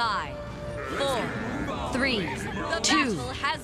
Five, four, three, two. has.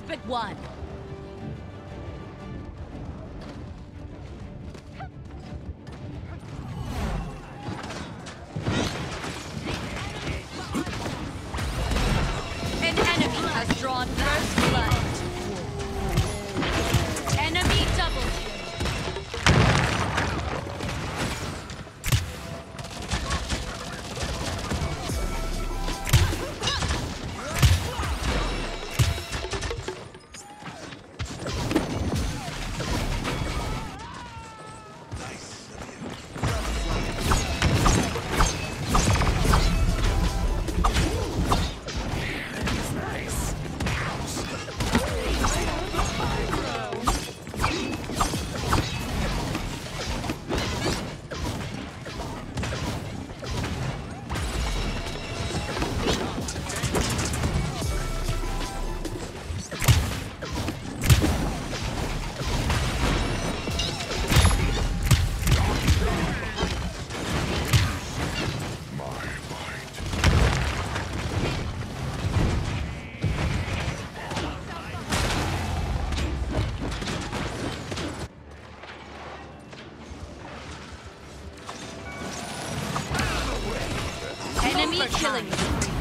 Killing spree.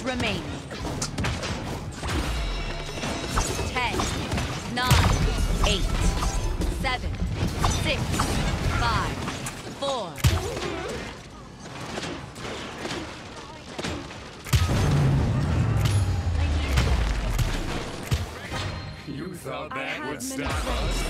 Seconds remaining. Ten, nine, eight, seven, six, five, four, You thought that would stop us?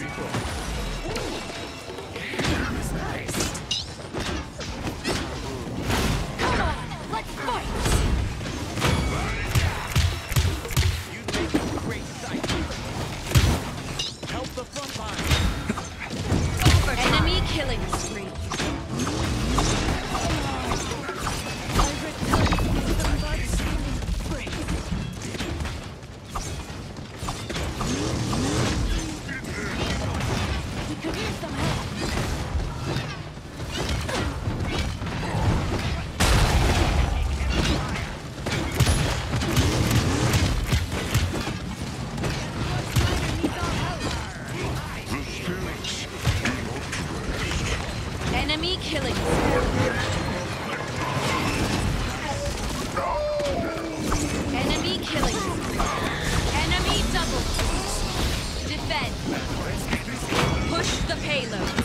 people. payload.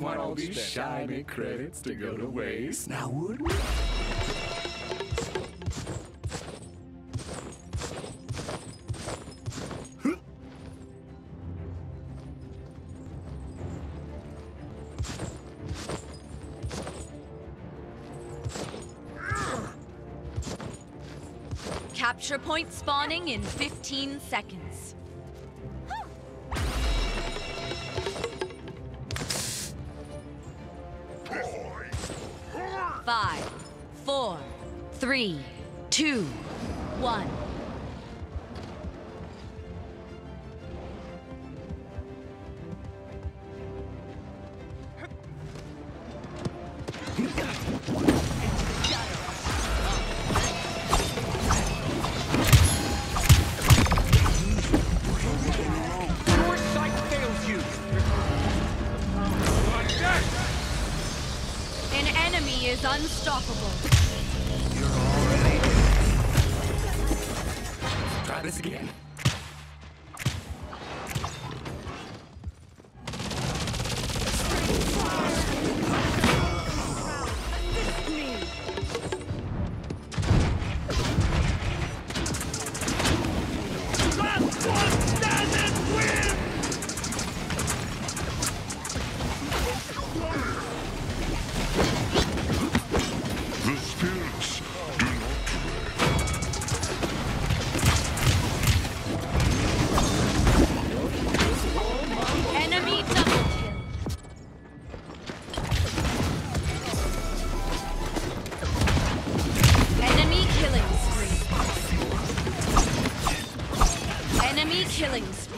wouldn't want all these shiny credits to go to waste, now would we? Capture point spawning in 15 seconds. Unstoppable.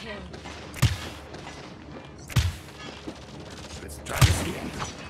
kill. Let's try this again.